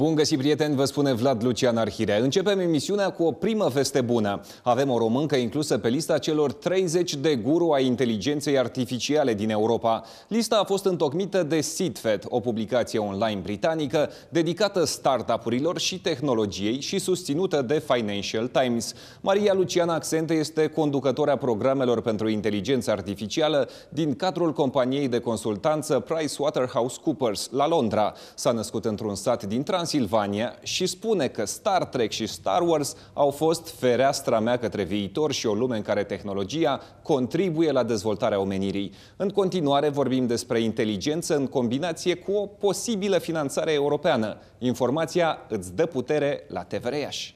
Bun găsit, prieteni, vă spune Vlad Lucian Arhire. Începem emisiunea cu o primă veste bună. Avem o româncă inclusă pe lista celor 30 de guru a inteligenței artificiale din Europa. Lista a fost întocmită de SIDFED, o publicație online britanică dedicată startup-urilor și tehnologiei și susținută de Financial Times. Maria Luciana Accente este conducătoarea programelor pentru inteligență artificială din cadrul companiei de consultanță PricewaterhouseCoopers la Londra. S-a născut într-un sat din Transilvania și spune că Star Trek și Star Wars au fost fereastra mea către viitor și o lume în care tehnologia contribuie la dezvoltarea omenirii. În continuare vorbim despre inteligență în combinație cu o posibilă finanțare europeană. Informația îți dă putere la TVR Iași.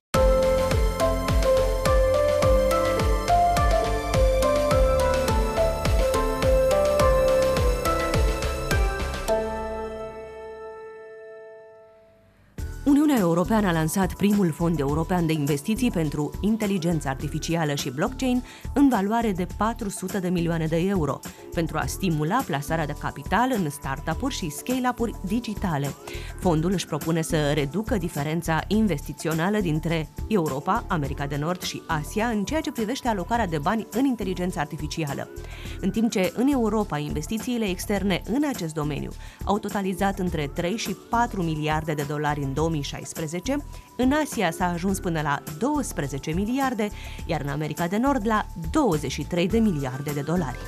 European a lansat primul fond european de investiții pentru inteligență artificială și blockchain în valoare de 400 de milioane de euro pentru a stimula plasarea de capital în startup-uri și scale-up-uri digitale. Fondul își propune să reducă diferența investițională dintre Europa, America de Nord și Asia în ceea ce privește alocarea de bani în inteligență artificială. În timp ce în Europa investițiile externe în acest domeniu au totalizat între 3 și 4 miliarde de dolari în 2016, în Asia s-a ajuns până la 12 miliarde, iar în America de Nord la 23 de miliarde de dolari.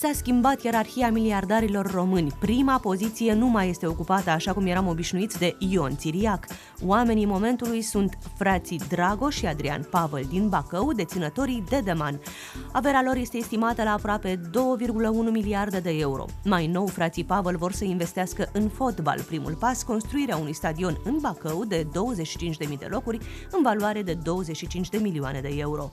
S-a schimbat ierarhia miliardarilor români. Prima poziție nu mai este ocupată așa cum eram obișnuiți de Ion Țiriac. Oamenii momentului sunt frații Dragoș și Adrian Pavel din Bacău, deținătorii Dedeman. Averea lor este estimată la aproape 2,1 miliarde de euro. Mai nou, frații Pavel vor să investească în fotbal. Primul pas, construirea unui stadion în Bacău de 25.000 de locuri în valoare de 25 de milioane de euro.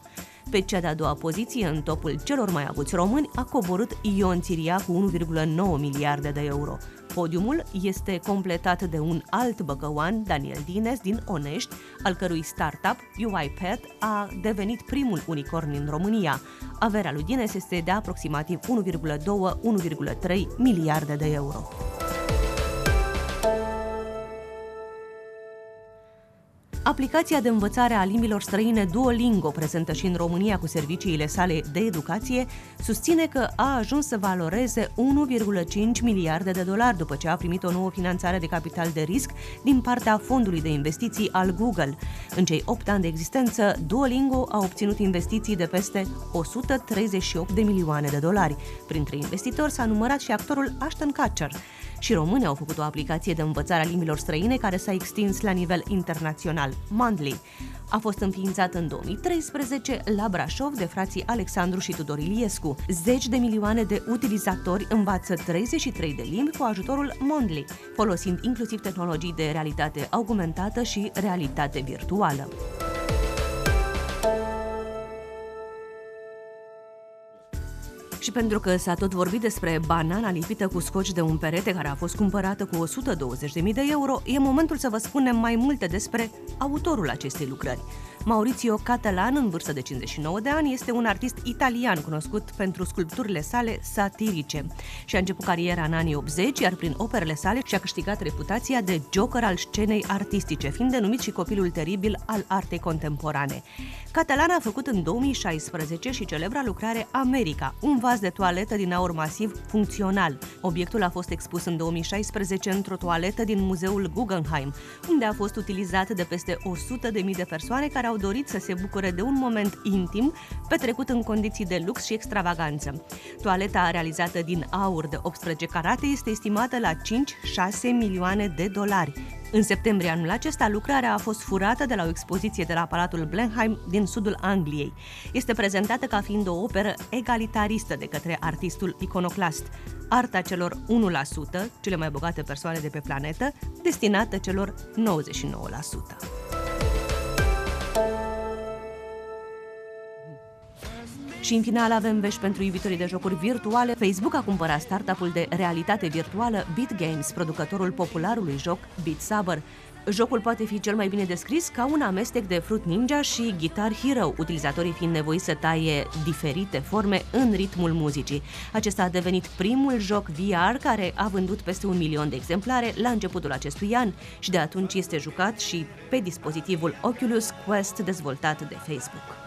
Pe cea de-a doua poziție, în topul celor mai avuți români, a coborât Ion Țiria cu 1,9 miliarde de euro. Podiumul este completat de un alt băcăuan, Daniel Dines, din Onești, al cărui startup, UiPath, a devenit primul unicorn în România. Averea lui Dines este de aproximativ 1,2-1,3 miliarde de euro. Aplicația de învățare a limbilor străine Duolingo, prezentă și în România cu serviciile sale de educație, susține că a ajuns să valoreze 1,5 miliarde de dolari după ce a primit o nouă finanțare de capital de risc din partea fondului de investiții al Google. În cei 8 ani de existență, Duolingo a obținut investiții de peste 138 de milioane de dolari. Printre investitori s-a numărat și actorul Ashton Kutcher. Și români au făcut o aplicație de învățare a limbilor străine care s-a extins la nivel internațional, Mandly. A fost înființat în 2013 la Brașov de frații Alexandru și Tudor Iliescu. Zeci de milioane de utilizatori învață 33 de limbi cu ajutorul Mondly, folosind inclusiv tehnologii de realitate augmentată și realitate virtuală. Și pentru că s-a tot vorbit despre banana lipită cu scoci de un perete care a fost cumpărată cu 120.000 de euro, e momentul să vă spunem mai multe despre autorul acestei lucrări. Maurizio Catalan, în vârstă de 59 de ani, este un artist italian cunoscut pentru sculpturile sale satirice și a început cariera în anii 80, iar prin operele sale și-a câștigat reputația de joker al scenei artistice, fiind denumit și copilul teribil al artei contemporane. Catalan a făcut în 2016 și celebra lucrare America, un vas de toaletă din aur masiv funcțional. Obiectul a fost expus în 2016 într-o toaletă din muzeul Guggenheim, unde a fost utilizat de peste 100.000 de persoane care au au dorit să se bucure de un moment intim, petrecut în condiții de lux și extravaganță. Toaleta realizată din aur de 18 carate este estimată la 5-6 milioane de dolari. În septembrie anul acesta, lucrarea a fost furată de la o expoziție de la Palatul Blenheim din sudul Angliei. Este prezentată ca fiind o operă egalitaristă de către artistul iconoclast. Arta celor 1%, cele mai bogate persoane de pe planetă, destinată celor 99%. Și în final avem vești pentru iubitorii de jocuri virtuale. Facebook a cumpărat startup-ul de realitate virtuală BitGames, producătorul popularului joc Beat Saber. Jocul poate fi cel mai bine descris ca un amestec de Fruit Ninja și Guitar Hero, utilizatorii fiind nevoiți să taie diferite forme în ritmul muzicii. Acesta a devenit primul joc VR care a vândut peste un milion de exemplare la începutul acestui an și de atunci este jucat și pe dispozitivul Oculus Quest dezvoltat de Facebook.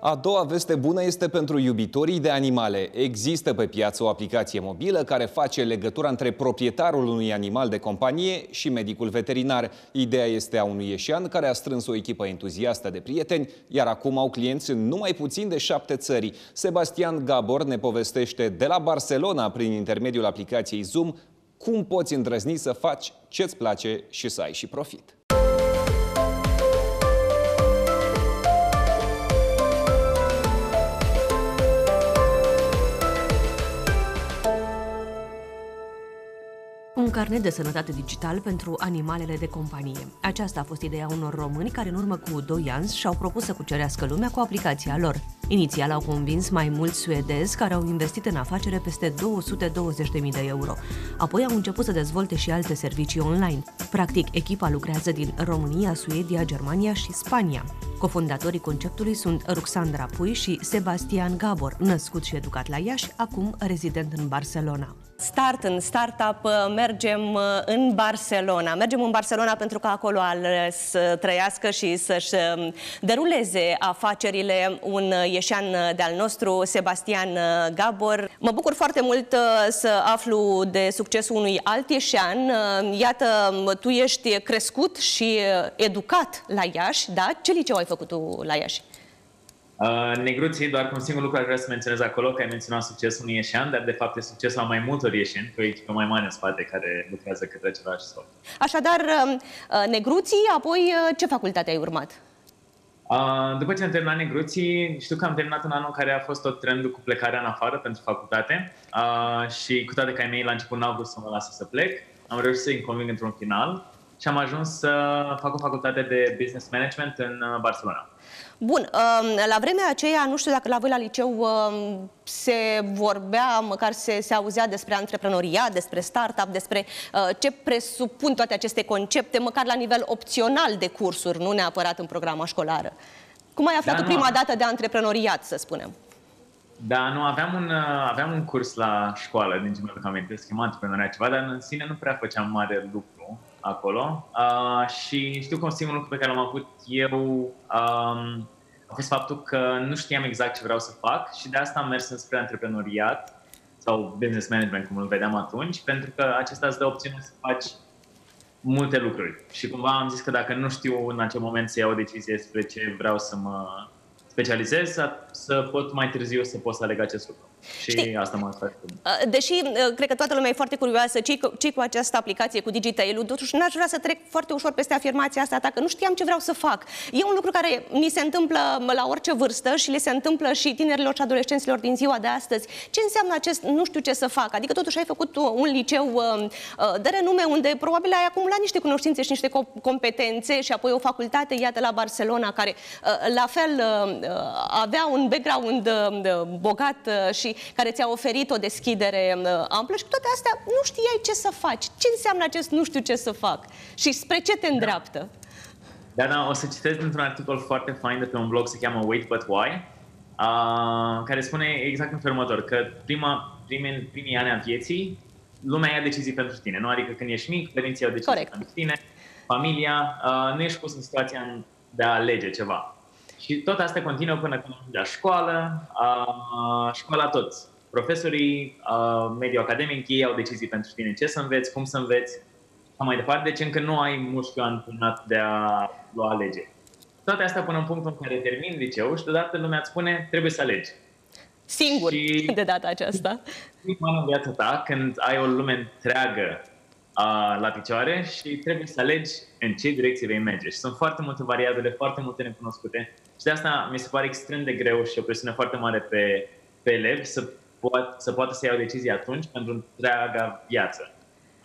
A doua veste bună este pentru iubitorii de animale. Există pe piață o aplicație mobilă care face legătura între proprietarul unui animal de companie și medicul veterinar. Ideea este a unui ieșean care a strâns o echipă entuziastă de prieteni, iar acum au clienți în numai puțin de șapte țări. Sebastian Gabor ne povestește de la Barcelona, prin intermediul aplicației Zoom, cum poți îndrăzni să faci ce-ți place și să ai și profit. Un carnet de sănătate digital pentru animalele de companie. Aceasta a fost ideea unor români care în urmă cu 2 ani și-au propus să cucerească lumea cu aplicația lor. Inițial au convins mai mulți suedezi care au investit în afacere peste 220.000 de euro. Apoi au început să dezvolte și alte servicii online. Practic, echipa lucrează din România, Suedia, Germania și Spania. Cofondatorii conceptului sunt Ruxandra Pui și Sebastian Gabor, născut și educat la Iași, acum rezident în Barcelona. Start în startup, uh, mergem uh, în Barcelona. Mergem în Barcelona pentru că acolo să trăiască și să-și um, deruleze afacerile un ieșean de-al nostru, Sebastian uh, Gabor. Mă bucur foarte mult să aflu de succesul unui alt ieșean. Iată, tu ești crescut și educat la Iași, da? Ce liceu ai făcut tu la Iași? Uh, negruții, doar cu un singur lucru aș vrea să menționez acolo, că ai menționat succesul unui ieșean, dar de fapt e succesul a mai multor ieșeni, cu o echipă mai mare în spate care lucrează către același scop. Așadar, um, uh, negruții, apoi uh, ce facultate ai urmat? Uh, după ce am terminat negruții, știu că am terminat un an în care a fost tot trendul cu plecarea în afară pentru facultate uh, și cu toate că ai mei la început n-au vrut să mă lasă să plec, am reușit să-i conving într-un final și am ajuns să fac o facultate de business management în Barcelona. Bun, um, la vremea aceea, nu știu dacă la voi la liceu um, se vorbea, măcar se, se auzea despre antreprenoriat, despre startup, despre uh, ce presupun toate aceste concepte, măcar la nivel opțional de cursuri, nu neapărat în programa școlară. Cum ai aflat da, prima dată de antreprenoriat, să spunem? Da, nu, aveam un, uh, aveam un curs la școală, din ce mi-aduc aminte, schimă antreprenoriat ceva, dar în sine nu prea făceam mare lucru acolo. Uh, și știu că un singur lucru pe care l-am avut eu um, a fost faptul că nu știam exact ce vreau să fac și de asta am mers spre antreprenoriat sau business management, cum îl vedeam atunci, pentru că acesta îți dă opțiunea să faci multe lucruri. Și cumva am zis că dacă nu știu în acel moment să iau o decizie despre ce vreau să mă specializez, să, să pot mai târziu să pot să aleg acest lucru. Și Știi, asta mă atrage. Deși cred că toată lumea e foarte curioasă ce cu, ce cu această aplicație, cu Digitail, totuși n-aș vrea să trec foarte ușor peste afirmația asta ta, că nu știam ce vreau să fac. E un lucru care ni se întâmplă la orice vârstă și le se întâmplă și tinerilor și adolescenților din ziua de astăzi. Ce înseamnă acest nu știu ce să fac? Adică totuși ai făcut un liceu de renume unde probabil ai acumulat niște cunoștințe și niște competențe și apoi o facultate, iată, la Barcelona, care la fel avea un background bogat și și care ți-a oferit o deschidere uh, amplă și cu toate astea nu știai ce să faci. Ce înseamnă acest nu știu ce să fac? Și spre ce te îndreaptă? Da, da, o să citesc într-un articol foarte fain de pe un blog, se cheamă Wait But Why, uh, care spune exact în felul următor, că prima, primii, primii ani a vieții, lumea ia decizii pentru tine, nu? Adică când ești mic, părinții iau decizii Corect. pentru tine, familia, uh, nu ești pus în situația de a alege ceva. Și tot asta continuă până când ajungi la școală, a, școala toți. Profesorii, a, mediul academic, ei au decizii pentru tine ce să înveți, cum să înveți, și mai departe, deci încă nu ai mușchiul antrenat de a lua alegeri. Toate astea până în punctul în care termin liceu și deodată lumea îți spune trebuie să alegi. Singur și de data aceasta. Prima în viața ta, când ai o lume întreagă la picioare și trebuie să alegi în ce direcție vei merge. Și sunt foarte multe variabile, foarte multe necunoscute și de asta mi se pare extrem de greu și o presiune foarte mare pe, pe elevi să, poat, să poată să iau decizii atunci pentru întreaga viață.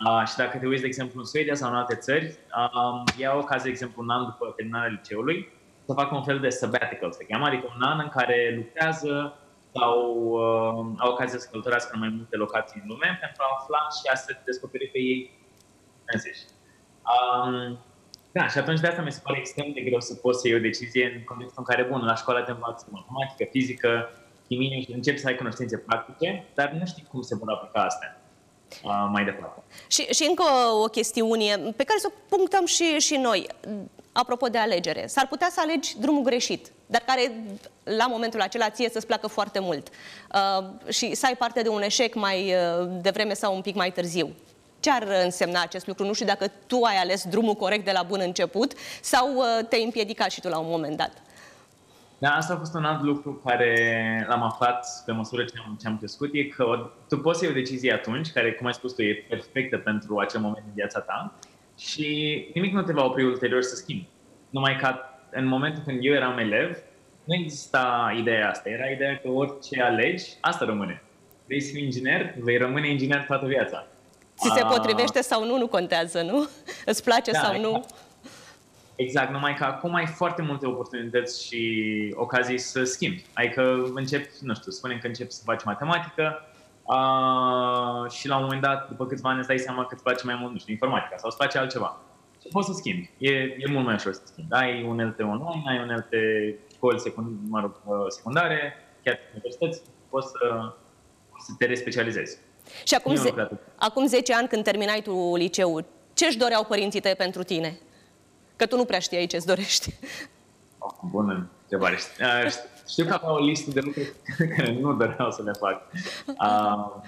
Uh, și dacă te uiți, de exemplu, în Suedia sau în alte țări, um, iau ocazia, de exemplu, un an după terminarea liceului, să facă un fel de sabbatical, se cheamă, adică un an în care lucrează sau uh, au ocazia să călătorească în mai multe locații în lume pentru a afla și a se descoperi pe ei înseși. Um, da, și atunci de asta mi se pare extrem de greu să poți să iei o decizie în contextul în care, bun, la școală te învață matematică, fizică, chimie și începi să ai cunoștințe practice, dar nu știi cum se vor aplica astea uh, mai departe. Și, și încă o chestiune pe care să o punctăm și, și noi, apropo de alegere. S-ar putea să alegi drumul greșit, dar care la momentul acela ție să-ți placă foarte mult uh, și să ai parte de un eșec mai uh, devreme sau un pic mai târziu. Ce ar însemna acest lucru? Nu știu dacă tu ai ales drumul corect de la bun început sau uh, te-ai împiedicat și tu la un moment dat. Da, asta a fost un alt lucru care l-am aflat pe măsură ce am, ce am crescut, e că tu poți să iei o decizie atunci, care, cum ai spus tu, e perfectă pentru acel moment în viața ta și nimic nu te va opri ulterior să schimbi. Numai că în momentul când eu eram elev, nu exista ideea asta. Era ideea că orice alegi, asta rămâne. Vrei să fii inginer, vei rămâne inginer toată viața. Ți se potrivește sau nu, nu contează, nu? Îți place da, sau nu? Exact, numai că acum ai foarte multe oportunități și ocazii să schimbi. Adică începi, nu știu, spunem că începi să faci matematică uh, și la un moment dat, după câțiva ani, îți dai seama că îți place mai mult, nu știu, informatica sau îți place altceva. Și poți să schimbi. E, e mult mai ușor să schimbi. Ai unelte online, ai unelte școli secund, mă rog, secundare, chiar universități, poți să, să te respecializezi. Și acum, ze- acum 10 ani când terminai tu liceul, ce își doreau părinții tăi pentru tine? Că tu nu prea știai ce îți dorești. Oh, bună întrebare. Știu că am o listă de lucruri care nu doreau să le fac. Uh,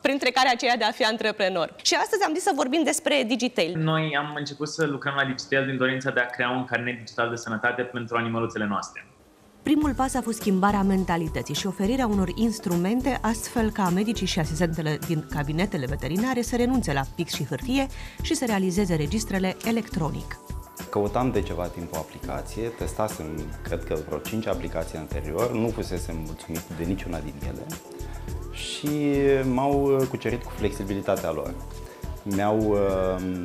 Printre care aceea de a fi antreprenor. Și astăzi am zis să vorbim despre Digital. Noi am început să lucrăm la Digital din dorința de a crea un carnet digital de sănătate pentru animăluțele noastre. Primul pas a fost schimbarea mentalității și oferirea unor instrumente astfel ca medicii și asistentele din cabinetele veterinare să renunțe la pix și hârtie și să realizeze registrele electronic. Căutam de ceva timp o aplicație, testasem, cred că vreo 5 aplicații anterior, nu fusesem mulțumit de niciuna din ele și m-au cucerit cu flexibilitatea lor. Mi-au uh,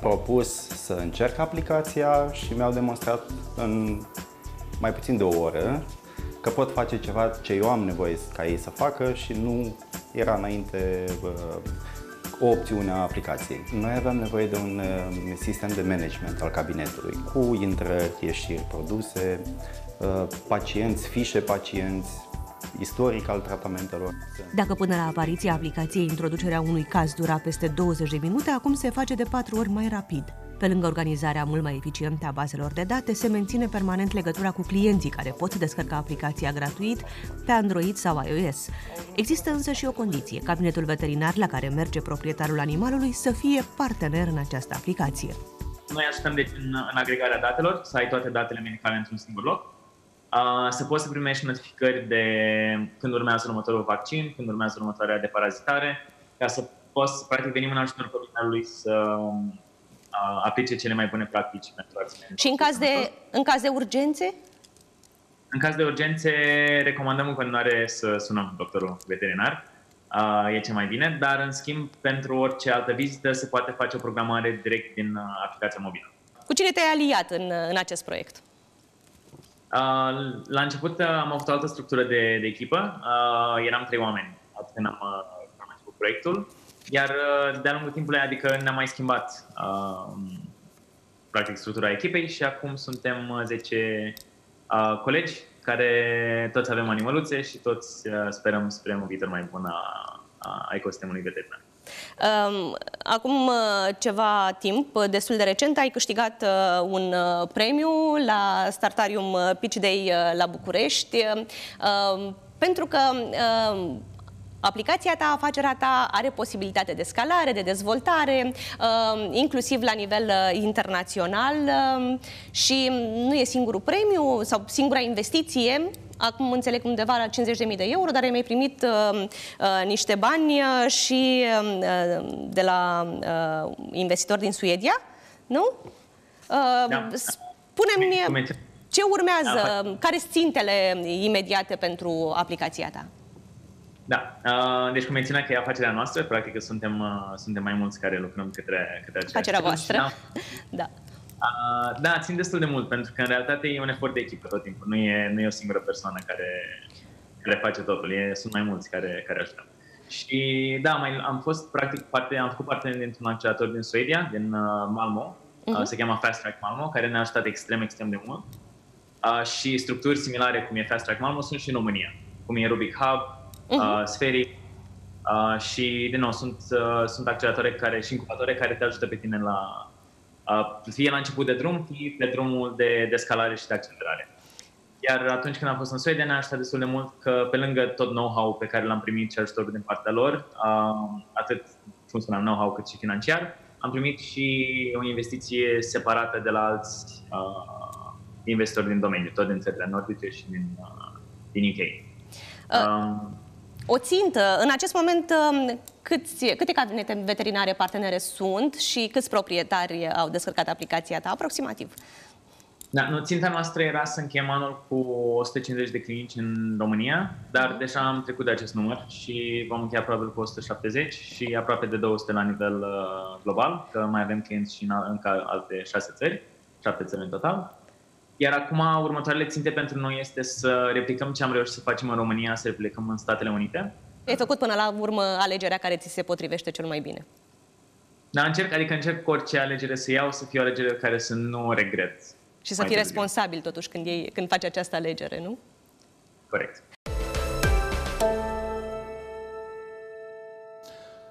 propus să încerc aplicația și mi-au demonstrat în mai puțin de o oră că pot face ceva ce eu am nevoie ca ei să facă și nu era înainte uh, o opțiune a aplicației. Noi aveam nevoie de un uh, sistem de management al cabinetului cu intrări, ieșiri, produse, uh, pacienți, fișe pacienți, istoric al tratamentelor. Dacă până la apariția aplicației introducerea unui caz dura peste 20 de minute, acum se face de 4 ori mai rapid. Pe lângă organizarea mult mai eficientă a bazelor de date, se menține permanent legătura cu clienții care pot descărca aplicația gratuit pe Android sau iOS. Există însă și o condiție, cabinetul veterinar la care merge proprietarul animalului să fie partener în această aplicație. Noi ajutăm deci în, în agregarea datelor, să ai toate datele medicale într-un singur loc, să poți să primești notificări de când urmează următorul vaccin, când urmează următoarea de parazitare, ca să poți, practic, venim în ajutorul proprietarului să aplice cele mai bune practici pentru a Și în caz, de, în caz de urgențe? În caz de urgențe, recomandăm în continuare să sunăm doctorul veterinar. e ce mai bine, dar în schimb, pentru orice altă vizită se poate face o programare direct din aplicația mobilă. Cu cine te-ai aliat în, în acest proiect? la început am avut o altă structură de, de echipă. eram trei oameni atunci când am, am început proiectul. Iar uh, de-a lungul timpului, adică ne-a mai schimbat uh, practic structura echipei și acum suntem 10 uh, uh, colegi care toți avem animăluțe și toți uh, sperăm spre un viitor mai bun a, a ecosistemului veterinar. Um, acum uh, ceva timp, destul de recent, ai câștigat un premiu la Startarium Pitch Day la București um, pentru că Aplicația ta, afacerea ta are posibilitate de scalare, de dezvoltare, um, inclusiv la nivel uh, internațional um, și nu e singurul premiu sau singura investiție Acum înțeleg undeva la 50.000 de euro, dar ai mai primit uh, uh, niște bani uh, și uh, de la uh, investitori din Suedia, nu? Uh, da. Spune-mi ce urmează, da, care sunt țintele imediate pentru aplicația ta? Da, uh, deci cum menționa că e afacerea noastră, practic suntem, uh, suntem mai mulți care lucrăm către, către aceea Afacerea voastră, da. da. Uh, da, țin destul de mult, pentru că în realitate e un efort de echipă tot timpul. Nu e, nu e o singură persoană care, care face totul, e, sunt mai mulți care, care ajută. Și da, mai, am fost practic parte, am făcut parte dintr-un accelerator din Suedia, din uh, Malmo, uh-huh. uh, se cheamă Fast Track Malmo, care ne-a ajutat extrem, extrem de mult. Uh, și structuri similare cum e Fast Track Malmo sunt și în România, cum e Rubik Hub, uh-huh. uh, Spheric, uh, și din nou sunt, uh, sunt acceleratoare care, și incubatoare care te ajută pe tine la, uh, fie la început de drum, fie pe drumul de, de scalare și de accelerare. Iar atunci când am fost în Suedia ne-a ajutat destul de mult că pe lângă tot know-how pe care l-am primit și ajutorul din partea lor, uh, atât, cum spuneam, know-how cât și financiar, am primit și o investiție separată de la alți uh, investitori din domeniu, tot din țările nordice și din, uh, din UK. Uh, um, o țintă, în acest moment, um, câți, câte cabinete veterinare partenere sunt și câți proprietari au descărcat aplicația ta, aproximativ? Da, nu, ținta noastră era să încheiem anul cu 150 de clinici în România, dar mhm. deja am trecut de acest număr și vom încheia probabil cu 170 și aproape de 200 la nivel uh, global, că mai avem clienți și în încă alte 6 țări, 7 țări în total. Iar acum următoarele ținte pentru noi este să replicăm ce am reușit să facem în România, să replicăm în Statele Unite. Ai făcut până la urmă alegerea care ți se potrivește cel mai bine. Da, încerc, adică încerc cu orice alegere să iau, să fie o alegere care să nu regret. Și să fii responsabil totuși când, iei, când faci această alegere, nu? Corect.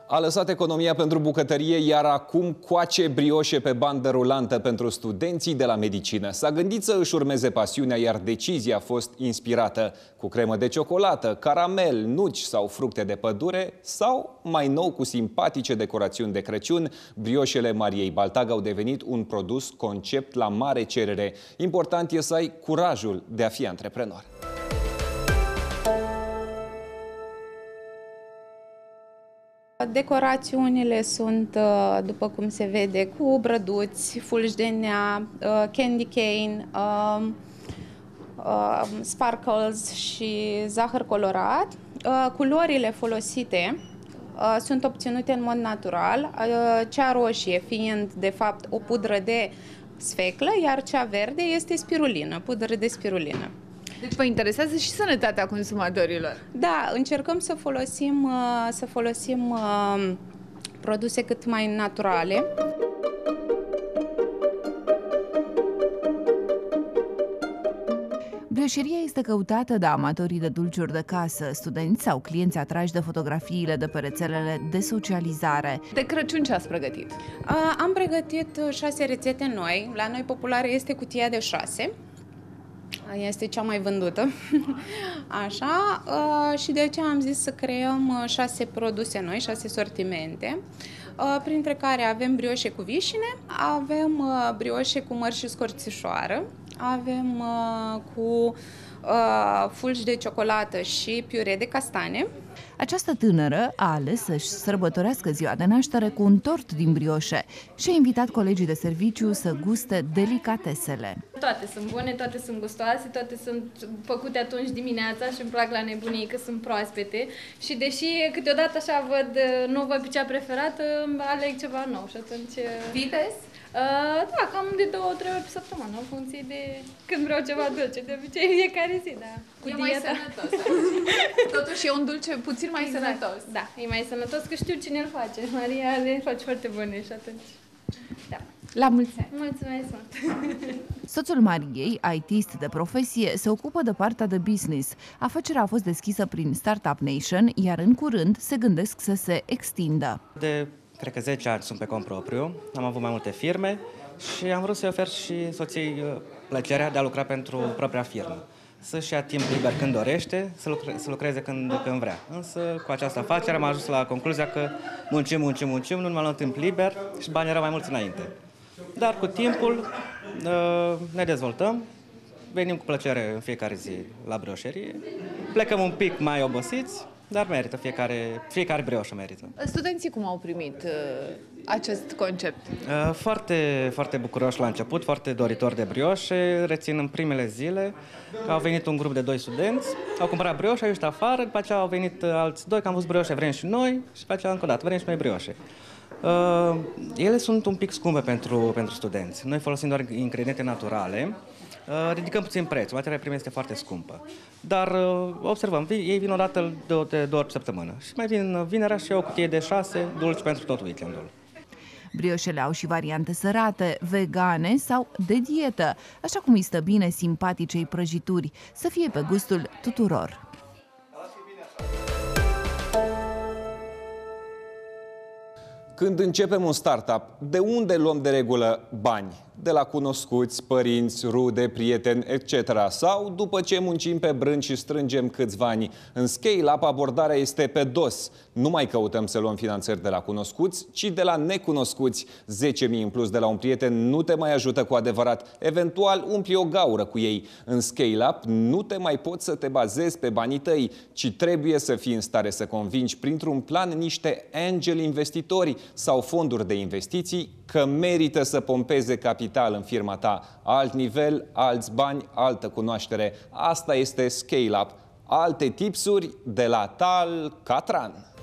A lăsat economia pentru bucătărie, iar acum coace brioșe pe bandă rulantă pentru studenții de la medicină. S-a gândit să își urmeze pasiunea, iar decizia a fost inspirată cu cremă de ciocolată, caramel, nuci sau fructe de pădure sau, mai nou, cu simpatice decorațiuni de Crăciun, brioșele Mariei Baltag au devenit un produs concept la mare cerere. Important e să ai curajul de a fi antreprenor. Decorațiunile sunt, uh, după cum se vede, cu brăduți, fulgi de nea, uh, candy cane, um, uh, sparkles și zahăr colorat. Culorile folosite sunt obținute în mod natural, cea roșie fiind, de fapt, o pudră de sfeclă, iar cea verde este spirulină, pudră de spirulină. Deci vă interesează și sănătatea consumatorilor. Da, încercăm să folosim, uh, să folosim uh, produse cât mai naturale. Brioșeria este căutată de amatorii de dulciuri de casă, studenți sau clienți atrași de fotografiile de pe rețelele de socializare. De Crăciun ce ați pregătit? Uh, am pregătit șase rețete noi. La noi populare este cutia de șase este cea mai vândută. Așa, uh, și de aceea am zis să creăm uh, șase produse noi, șase sortimente, uh, printre care avem brioșe cu vișine, avem brioșe cu măr și scorțișoară, avem cu fulgi de ciocolată și piure de castane, această tânără a ales să-și sărbătorească ziua de naștere cu un tort din brioșe și a invitat colegii de serviciu să guste delicatesele. Toate sunt bune, toate sunt gustoase, toate sunt făcute atunci dimineața și îmi plac la nebunie că sunt proaspete și deși câteodată așa văd, nu văd pe cea preferată, aleg ceva nou și atunci... Vites? Uh, da, cam de două, trei ori pe săptămână, în funcție de când vreau ceva dulce, de obicei fiecare zi, da. Cu e dieta. mai sănătos. Totuși e un dulce puțin mai exact. sănătos. Da, e mai sănătos că știu cine îl face. Maria le face foarte bune și atunci. Da. La mulți ani! Mulțumesc mult! Soțul Mariei, ITist de profesie, se ocupă de partea de business. Afacerea a fost deschisă prin Startup Nation, iar în curând se gândesc să se extindă. De cred că 10 ani sunt pe cont propriu, am avut mai multe firme și am vrut să-i ofer și soției uh, plăcerea de a lucra pentru propria firmă. Să-și ia timp liber când dorește, să, lucre, să lucreze când, când vrea. Însă, cu această afacere am ajuns la concluzia că muncim, muncim, muncim, nu mai luăm timp liber și banii erau mai mulți înainte. Dar cu timpul uh, ne dezvoltăm, venim cu plăcere în fiecare zi la brioșerie, plecăm un pic mai obosiți, dar merită, fiecare, fiecare brioșă merită. Studenții cum au primit uh, acest concept? Uh, foarte, foarte bucuroși la început, foarte doritori de brioșe. Rețin în primele zile că au venit un grup de doi studenți, au cumpărat brioșe, au ieșit afară, după aceea au venit alți doi, că am văzut brioșe, vrem și noi, și după aceea încă o dată, vrem și noi brioșe. Uh, ele sunt un pic scumpe pentru, pentru studenți. Noi folosim doar ingrediente naturale, uh, ridicăm puțin prețul, materia primă este foarte scumpă. Dar uh, observăm, ei vin o dată de, de două ori pe săptămână și mai vin vinerea și o cutie de șase dulci pentru tot weekendul. Brioșele au și variante sărate, vegane sau de dietă, așa cum îi stă bine simpaticei prăjituri, să fie pe gustul tuturor. Când începem un startup, de unde luăm de regulă bani? De la cunoscuți, părinți, rude, prieteni, etc. Sau după ce muncim pe brânci și strângem câțiva ani. În Scale-Up abordarea este pe dos. Nu mai căutăm să luăm finanțări de la cunoscuți, ci de la necunoscuți. 10.000 în plus de la un prieten nu te mai ajută cu adevărat. Eventual umpli o gaură cu ei. În Scale-Up nu te mai poți să te bazezi pe banii tăi, ci trebuie să fii în stare să convingi printr-un plan niște angel investitori sau fonduri de investiții că merită să pompeze capital în firma ta. Alt nivel, alți bani, altă cunoaștere. Asta este scale-up. Alte tipsuri de la Tal Catran.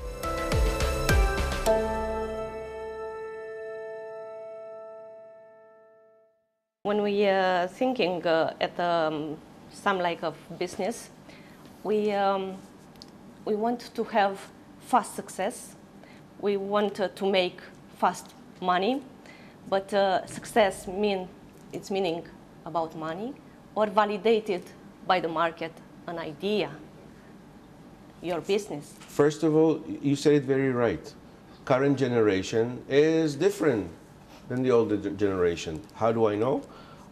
When we are uh, thinking uh, at um, some like of business, we um, we want to have fast success. We want uh, to make fast money but uh, success mean it's meaning about money or validated by the market an idea your business. First of all you said it very right. Current generation is different than the older generation. How do i know?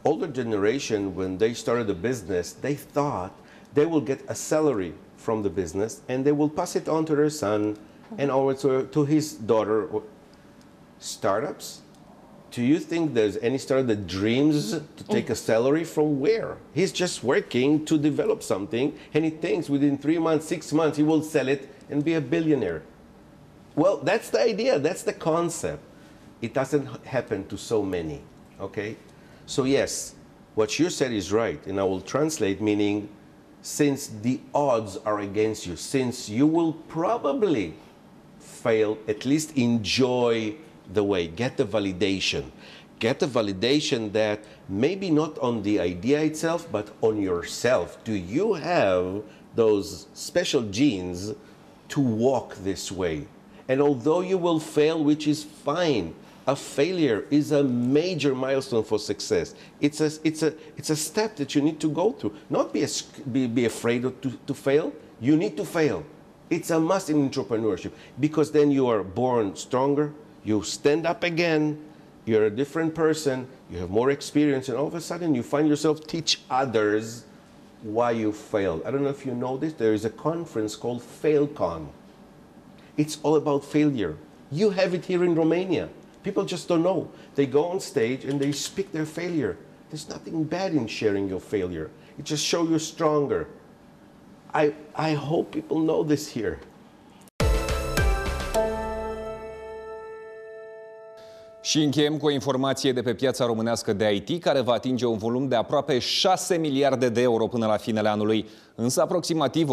Older generation when they started a business they thought they will get a salary from the business and they will pass it on to their son and over to his daughter startups do you think there's any startup that dreams to take oh. a salary from where? He's just working to develop something and he thinks within three months, six months, he will sell it and be a billionaire. Well, that's the idea, that's the concept. It doesn't happen to so many, okay? So, yes, what you said is right, and I will translate meaning since the odds are against you, since you will probably fail, at least enjoy the way, get the validation. Get the validation that maybe not on the idea itself, but on yourself. Do you have those special genes to walk this way? And although you will fail, which is fine, a failure is a major milestone for success. It's a, it's a, it's a step that you need to go through. Not be, a, be, be afraid to, to fail. You need to fail. It's a must in entrepreneurship because then you are born stronger, you stand up again, you're a different person, you have more experience, and all of a sudden you find yourself teach others why you failed. I don't know if you know this, there is a conference called FailCon. It's all about failure. You have it here in Romania. People just don't know. They go on stage and they speak their failure. There's nothing bad in sharing your failure. It just shows you're stronger. I, I hope people know this here. Și încheiem cu o informație de pe piața românească de IT, care va atinge un volum de aproape 6 miliarde de euro până la finele anului. Însă aproximativ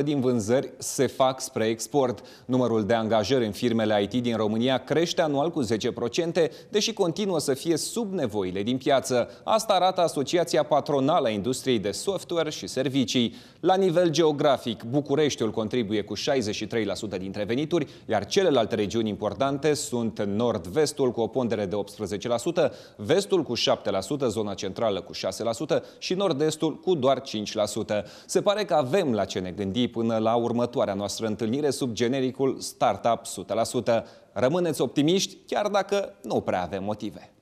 80% din vânzări se fac spre export. Numărul de angajări în firmele IT din România crește anual cu 10%, deși continuă să fie sub nevoile din piață. Asta arată Asociația Patronală a Industriei de Software și Servicii. La nivel geografic, Bucureștiul contribuie cu 63% dintre venituri, iar celelalte regiuni importante sunt nord-vestul cu o pondere de 18%, vestul cu 7%, zona centrală cu 6% și nord-estul cu doar 5%. Se pare că avem la ce ne gândi până la următoarea noastră întâlnire sub genericul Startup 100%. Rămâneți optimiști, chiar dacă nu prea avem motive.